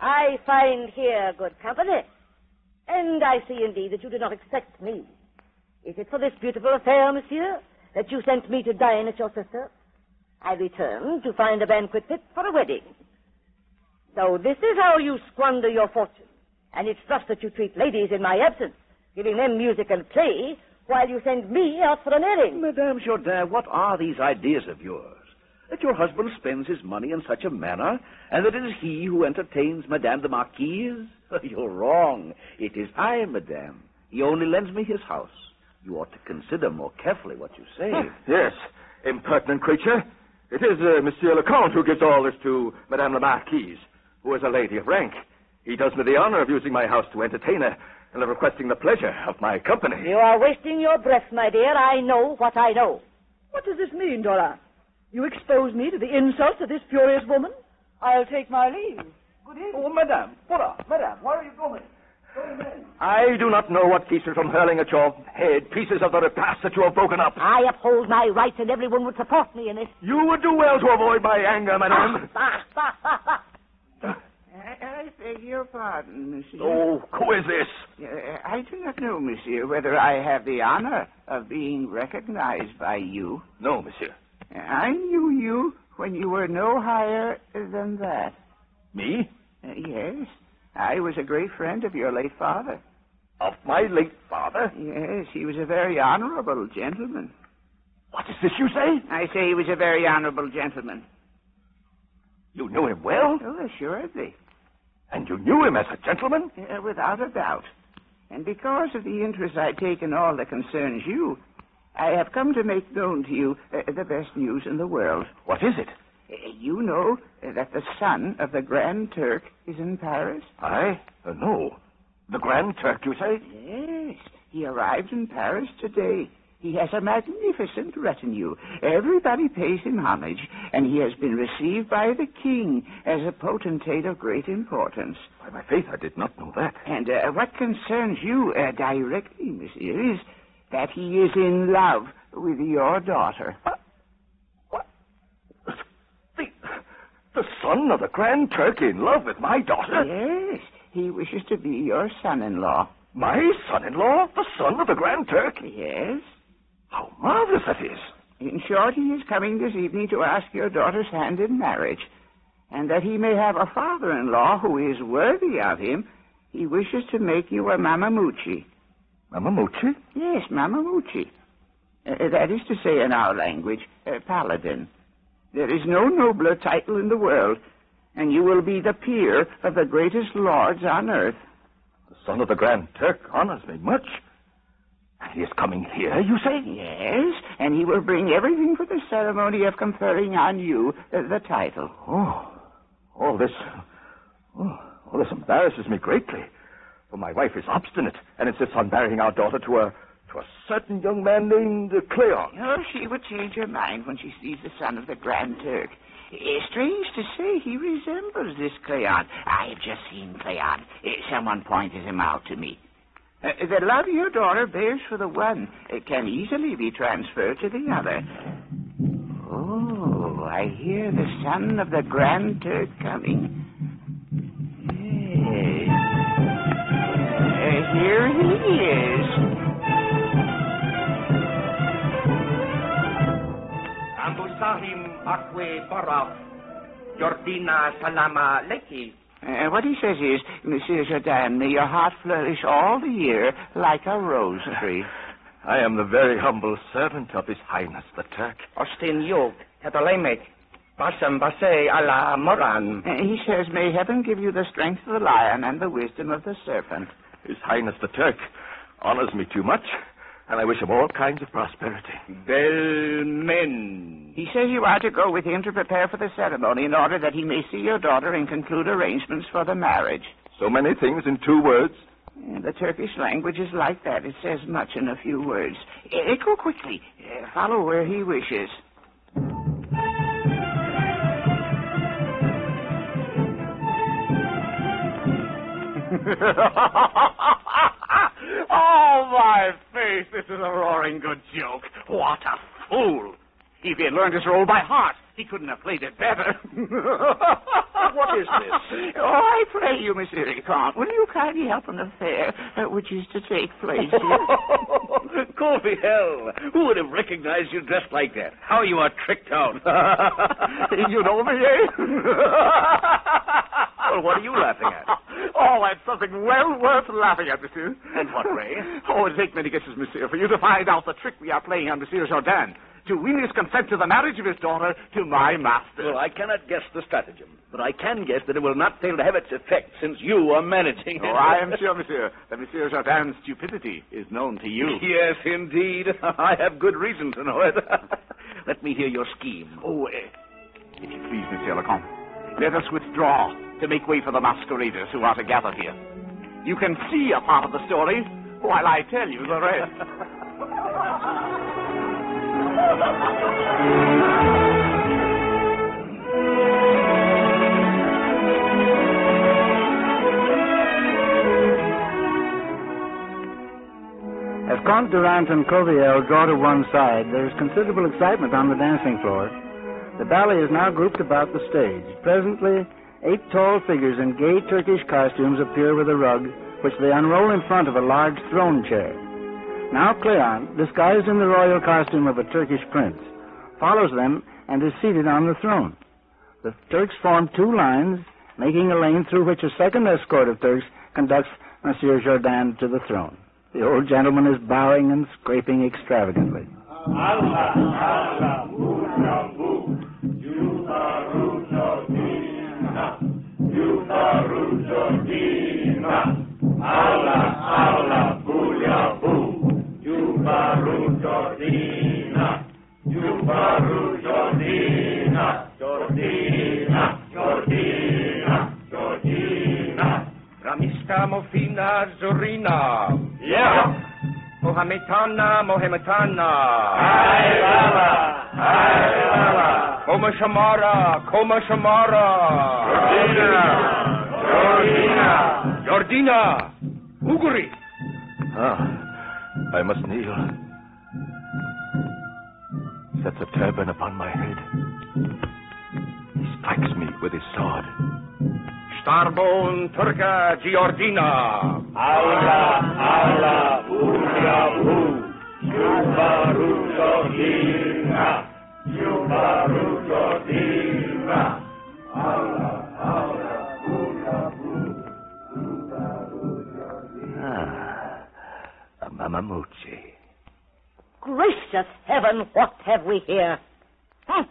I find here good company. And I see indeed that you did not expect me. Is it for this beautiful affair, monsieur, that you sent me to dine at your sister? I return to find a banquet fit for a wedding. So this is how you squander your fortune. And it's thus that you treat ladies in my absence, giving them music and play, while you send me out for an airing. Madame Jourdain, what are these ideas of yours? That your husband spends his money in such a manner, and that it is he who entertains Madame the Marquise? You're wrong. It is I, Madame. He only lends me his house. You ought to consider more carefully what you say. Yes, impertinent creature. It is uh, Monsieur le Comte who gives all this to Madame la Marquise, who is a lady of rank. He does me the honor of using my house to entertain her and of requesting the pleasure of my company. You are wasting your breath, my dear. I know what I know. What does this mean, Dora? You expose me to the insults of this furious woman? I'll take my leave. Good evening. Oh, Madame, Hola, Madame, where are you going? I do not know what keeps me from hurling at your head pieces of the repast that you have broken up. I uphold my rights, and everyone would support me in this. You would do well to avoid my anger, madame. Ah, bah, bah, bah, bah. I, beg your pardon, monsieur. Oh, who is this? Uh, I do not know, monsieur, whether I have the honor of being recognized by you. No, monsieur. I knew you when you were no higher than that. Me? Uh, yes, I was a great friend of your late father. Of my late father? Yes, he was a very honorable gentleman. What is this you say? I say he was a very honorable gentleman. You knew him well? Oh, assuredly. And you knew him as a gentleman? Uh, without a doubt. And because of the interest I take in all that concerns you, I have come to make known to you uh, the best news in the world. What is it? Uh, you know uh, that the son of the Grand Turk is in Paris? I? Uh, no. The Grand Turk, you say? Yes. He arrived in Paris today. He has a magnificent retinue. Everybody pays him homage, and he has been received by the king as a potentate of great importance. By my faith, I did not know that. And uh, what concerns you uh, directly, monsieur, is that he is in love with your daughter. What? The, the son of the Grand Turk in love with my daughter? Yes, he wishes to be your son-in-law. My son-in-law? The son of the Grand Turk? Yes. How marvelous that is. In short, he is coming this evening to ask your daughter's hand in marriage. And that he may have a father-in-law who is worthy of him, he wishes to make you a Mamamouchi. Mamamouchi? Yes, Mamamouchi. Uh, that is to say in our language, uh, paladin. There is no nobler title in the world, and you will be the peer of the greatest lords on earth. The son of the Grand Turk honors me much. He is coming here, you say? Yes, and he will bring everything for the ceremony of conferring on you uh, the title. Oh, all this. Oh, all this embarrasses me greatly. For my wife is obstinate and insists on marrying our daughter to a to a certain young man named Cleonte. Oh, she would change her mind when she sees the son of the Grand Turk. Eh, strange to say, he resembles this Cleonte. I have just seen Cleonte. Eh, someone pointed him out to me. Uh, the love your daughter bears for the one can easily be transferred to the other. Oh, I hear the son of the Grand Turk coming. Yes. Uh, here he is. Ambusahim Akwe Baraf, Jordina Salama Leki. Uh, what he says is, Monsieur Jourdain, may your heart flourish all the year like a rose tree. I am the very humble servant of His Highness the Turk. Austin Yog, Tetalemek, Basam Base ala Moran. He says, May heaven give you the strength of the lion and the wisdom of the serpent. His Highness the Turk honors me too much, and I wish him all kinds of prosperity. Belmen. He says you are to go with him to prepare for the ceremony in order that he may see your daughter and conclude arrangements for the marriage. So many things in two words. The Turkish language is like that. It says much in a few words. Go quickly. Follow where he wishes. oh, my face. This is a roaring good joke. What a fool. He had learned his role by heart, he couldn't have played it better. what is this? Oh, I pray you, Monsieur Vicomte, will you kindly help an affair uh, which is to take place here? Hell! Who would have recognized you dressed like that? How you are tricked out. you know me, eh? well, what are you laughing at? Oh, that's something well worth laughing at, monsieur. And what, Ray? Oh, it'll take many guesses, monsieur, for you to find out the trick we are playing on Monsieur Jourdain to win his consent to the marriage of his daughter to my master. Well, I cannot guess the stratagem, but I can guess that it will not fail to have its effect since you are managing it. Oh, I am sure, monsieur, that Monsieur Jourdain's stupidity is known to you. Yes, indeed. I have good reason to know it. Let me hear your scheme. Oh, eh, if you please, Monsieur le Comte, let us withdraw to make way for the masqueraders who are to gather here. You can see a part of the story while I tell you the rest. As Comte Dorante and Covielle draw to one side, there is considerable excitement on the dancing floor. The ballet is now grouped about the stage. Presently, eight tall figures in gay Turkish costumes appear with a rug, which they unroll in front of a large throne chair. Now Cleonte, disguised in the royal costume of a Turkish prince, follows them and is seated on the throne. The Turks form two lines, making a lane through which a second escort of Turks conducts Monsieur Jourdain to the throne. The old gentleman is bowing and scraping extravagantly. Allah, Allah, Allah, Allah, Yubaru Jordina, Yubaru Jordina, Jordina, Jordina, Jordina. Ramista Mofina Zorina. Yeah. Mohametana Mohametana. Hai Lala, Hai Lala. Koma Shamara, Koma Shamara. Jordina, Jordina. Jordina. Uguri. Ah, I must kneel. Sets a turban upon my head. He strikes me with his sword. Starbone Turka Giordina. Allah, Allah, Buyabu, Yubaru Jordina, Yubaru Jordina. Allah, Allah, a Mamamouchi. Gracious heaven, what have we here? Hmm.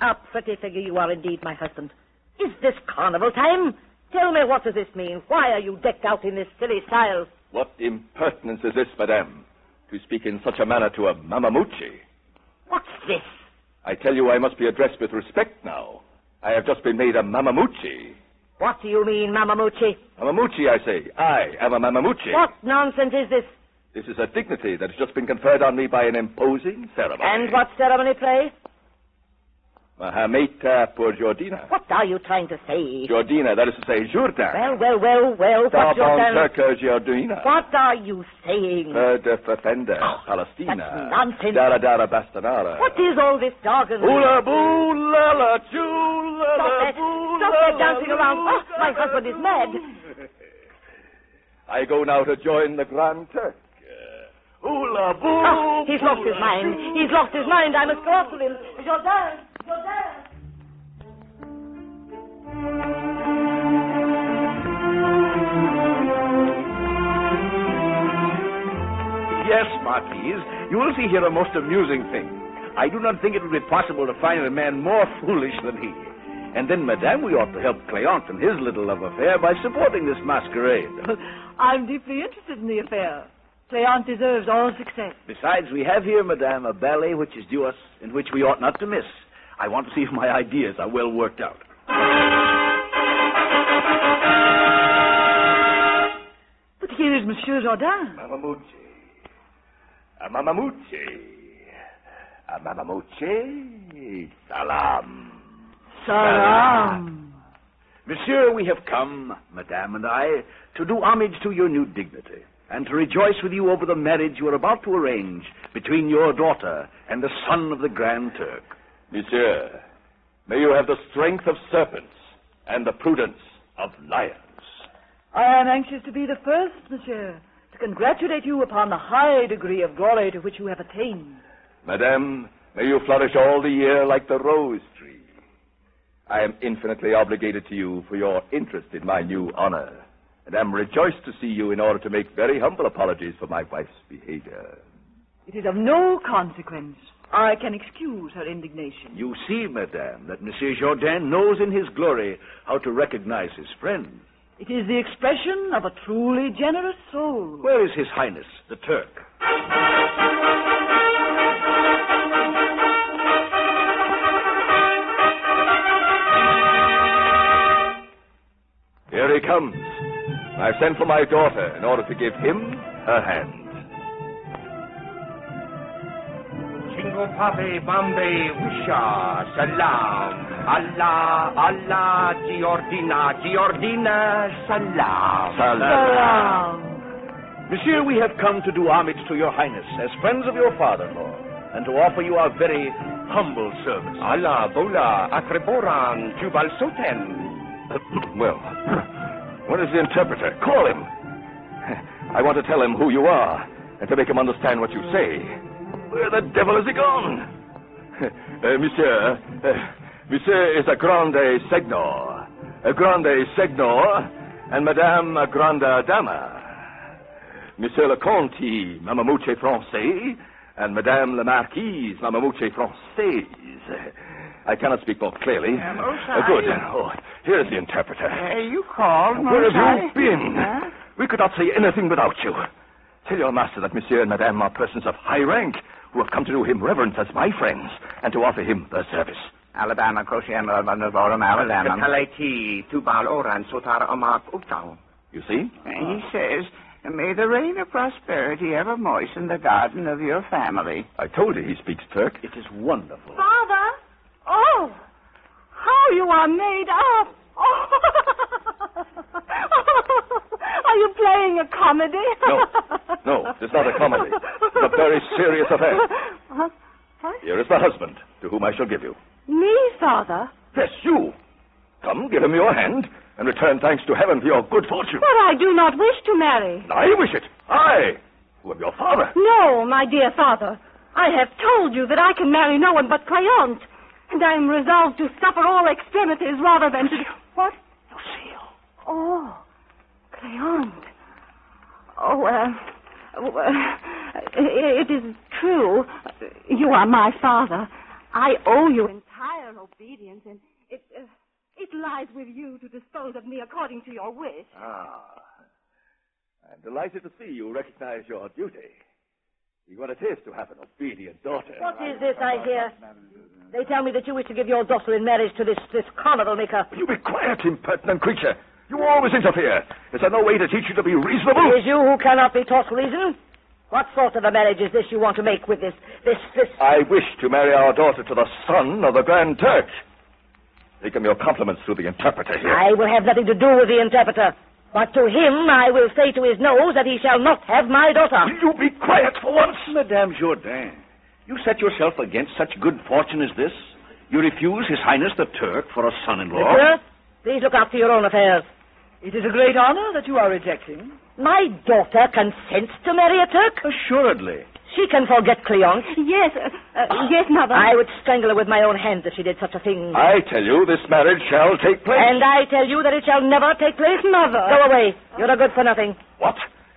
A pretty figure you are indeed, my husband. Is this carnival time? Tell me, what does this mean? Why are you decked out in this silly style? What impertinence is this, madame? To speak in such a manner to a Mamamouchi. What's this? I tell you I must be addressed with respect now. I have just been made a Mamamouchi. What do you mean, Mamamouchi? Mamamouchi, I say. I am a Mamamouchi. What nonsense is this? This is a dignity that has just been conferred on me by an imposing ceremony. And what ceremony, pray? Mahameta por Jordina. What are you trying to say? Jordina, that is to say, Jourdain. Well, well, well, well, what Jourdain... Turca Jordina. What are you saying? Per de Fafenda, ah, Palestina. that's nonsense. Dara Dara Bastanara. What is all this jargon? Hula boo la la choo la Stop that. Stop that dancing around. Oh, my husband is mad. I go now to join the Grand Turk. Hula ah, boo. Oh, he's lost his mind. He's lost his mind. I must go after him. Jourdain! Jourdain! yes, Marquise. You will see here a most amusing thing. I do not think it would be possible to find a man more foolish than he. And then, madame, we ought to help Cleonte in his little love affair by supporting this masquerade. I'm deeply interested in the affair. Cleonte deserves all success. Besides, we have here, madame, a ballet which is due us, in which we ought not to miss. I want to see if my ideas are well worked out. But here is Monsieur Jourdain. Mamamouchi. A ah, Mamamouchi. A ah, Mamamouchi. Salam. Salam. Monsieur, we have come, madame and I, to do homage to your new dignity and to rejoice with you over the marriage you are about to arrange between your daughter and the son of the Grand Turk. Monsieur, may you have the strength of serpents and the prudence of lions. I am anxious to be the first, monsieur, to congratulate you upon the high degree of glory to which you have attained. Madame, may you flourish all the year like the rose tree. I am infinitely obligated to you for your interest in my new honor, and am rejoiced to see you in order to make very humble apologies for my wife's behavior. It is of no consequence. I can excuse her indignation. You see, madame, that Monsieur Jourdain knows in his glory how to recognize his friends. It is the expression of a truly generous soul. Where is His Highness, the Turk? Here he comes. I've sent for my daughter in order to give him her hand. Chingo Pape Bombay Wisha Salam Allah Allah Giordina Giordina Salam Salam. Monsieur, we have come to do homage to your highness as friends of your father-in-law and to offer you our very humble service. Allah Bola Akreboran Jubal Soten well, what is the interpreter? Call him. I want to tell him who you are and to make him understand what you say. Where the devil has he gone? Uh, monsieur, uh, monsieur is a grande seigneur. A grande seigneur and madame a grande dame. Monsieur le Comte, Mamamouche Francais, and madame la marquise, Mamamouche Française. I cannot speak more clearly. Mosai. Uh, good. Oh, here's the interpreter. Uh, you called, Where have you been? Huh? We could not say anything without you. Tell your master that Monsieur and Madame are persons of high rank who have come to do him reverence as my friends and to offer him their service. Alabama, Koshiam, Alabama, Alabama. Kaleti Tubal Oran Sotar Amak Utau You see? And he says, May the rain of prosperity ever moisten the garden of your family. I told you he speaks Turk. It is wonderful. Father! Oh! How you are made up! Oh, are you playing a comedy? No. No, it's not a comedy. It's a very serious affair. Huh? What? Here is the husband to whom I shall give you. Me, father? Yes, you. Come, give him your hand and return thanks to heaven for your good fortune. But I do not wish to marry. I wish it. I, who am your father. No, my dear father. I have told you that I can marry no one but Cleonte. And I am resolved to suffer all extremities rather than to... What? Lucile. Oh, Cleonte. Oh, uh, uh, it is true. You are my father. I owe you entire obedience, and it, uh, it lies with you to dispose of me according to your wish. Ah. I'm delighted to see you recognize your duty. What it is to have an obedient daughter. What is this I hear? They tell me that you wish to give your daughter in marriage to this, this carnival maker. You be quiet, impertinent creature. You always interfere. Is there no way to teach you to be reasonable? It is you who cannot be taught reason? What sort of a marriage is this you want to make with this, this, this... I wish to marry our daughter to the son of the Grand Turk. Take him your compliments through the interpreter here. I will have nothing to do with the interpreter. But to him I will say to his nose that he shall not have my daughter. Will you be quiet for once? Madame Jourdain, you set yourself against such good fortune as this? You refuse His Highness the Turk for a son-in-law? Monsieur, please look after your own affairs. It is a great honor that you are rejecting. My daughter consents to marry a Turk? Assuredly. She can forget Cleonte. Yes, uh, uh, yes, mother. I would strangle her with my own hands if she did such a thing. I tell you, this marriage shall take place. And I tell you that it shall never take place. Mother. Go away. You're a good for nothing. What?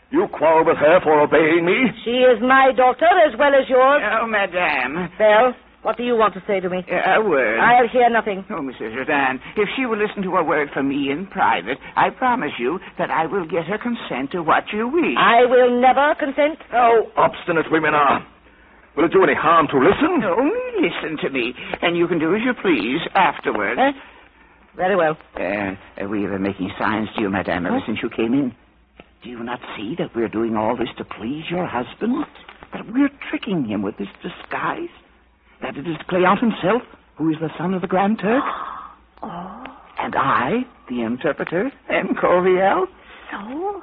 You quarrel with her for obeying me? She is my daughter as well as yours. Oh, madame. Belle, what do you want to say to me? A word. I'll hear nothing. Oh, Mrs. Jourdain, if she will listen to a word from me in private, I promise you that I will get her consent to what you wish. I will never consent. How obstinate women are. Will it do any harm to listen? Only listen to me, and you can do as you please afterward. Eh? Very well. Uh, we have been making signs to you, madame, ever since you came in. Do you not see that we're doing all this to please your husband? That we're tricking him with this disguise? That it is Cleonte himself who is the son of the Grand Turk? Oh. And I, the interpreter, am Covielle? So?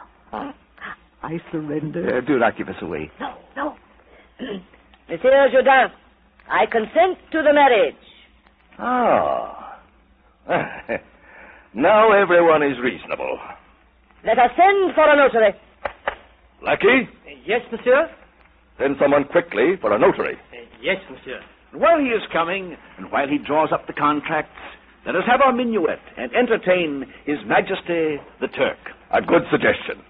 I surrender. Uh, do not give us away. No, no. Monsieur Jourdain, I consent to the marriage. Oh. now everyone is reasonable. Let us send for a notary. Lackey, Yes, monsieur? send someone quickly for a notary. Yes, monsieur. While he is coming, and while he draws up the contracts, let us have our minuet and entertain His Majesty the Turk. A good suggestion.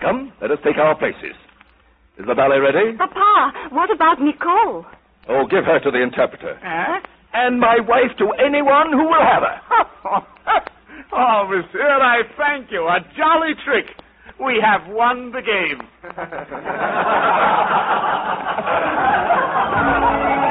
Come, let us take our places. Is the ballet ready? Papa, what about Nicole? Oh, give her to the interpreter. Huh? And my wife to anyone who will have her. oh, monsieur, I thank you. A jolly trick. We have won the game.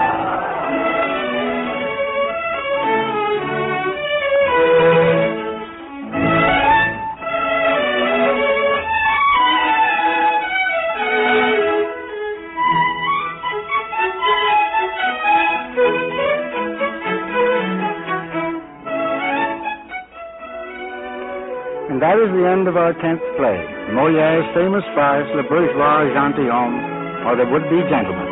that is the end of our tenth play, Moliere's famous farce, Le Bourgeois Gentilhomme, or The Would-Be Gentleman.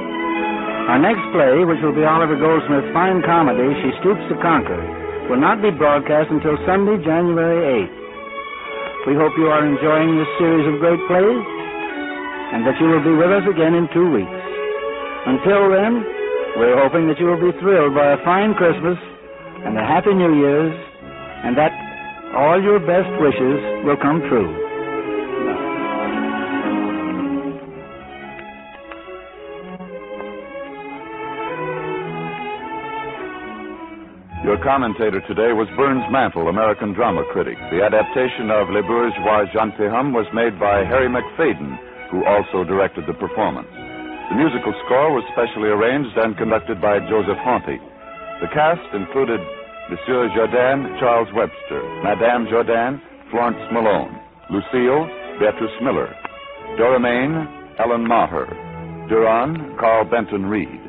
Our next play, which will be Oliver Goldsmith's fine comedy, She Stoops to Conquer, will not be broadcast until Sunday, January 8th. We hope you are enjoying this series of great plays, and that you will be with us again in two weeks. Until then, we're hoping that you will be thrilled by a fine Christmas and a happy New Year's, and that all your best wishes will come true. Your commentator today was Burns Mantle, American drama critic. The adaptation of Le Bourgeois Gentilhomme was made by Harry McFadden, who also directed the performance. The musical score was specially arranged and conducted by Joseph Honty. The cast included Monsieur Jourdain, Charles Webster, Madame Jourdain, Florence Malone, Lucile, Beatrice Miller, Dorimene, Ellen Maher, Dorante, Carl Benton Reid,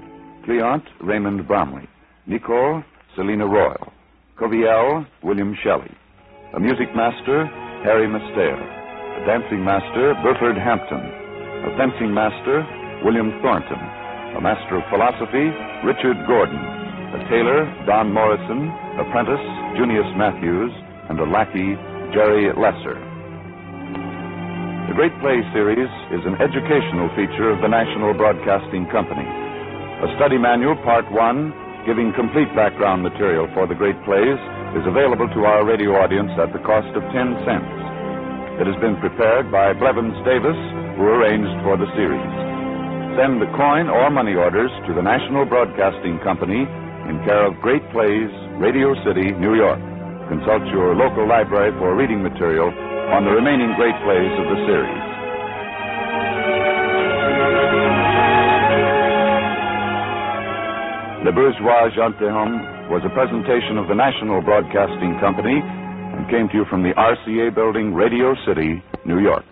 Cleonte, Raymond Bromley, Nicole, Selena Royle, Covielle, William Shelley, a music master, Harry Mustair, a dancing master, Burford Hampden, a fencing master, William Thornton, a master of philosophy, Richard Gordon, a tailor, Don Morrison, apprentice, Junius Matthews, and a lackey, Jerry Lesser. The Great Play Series is an educational feature of the National Broadcasting Company. A study manual, Part 1, giving complete background material for the great plays, is available to our radio audience at the cost of 10 cents. It has been prepared by Blevins Davis, who arranged for the series. Send the coin or money orders to the National Broadcasting Company in care of Great Plays, Radio City, New York. Consult your local library for reading material on the remaining great plays of the series. Le Bourgeois Gentilhomme was a presentation of the National Broadcasting Company and came to you from the RCA building, Radio City, New York.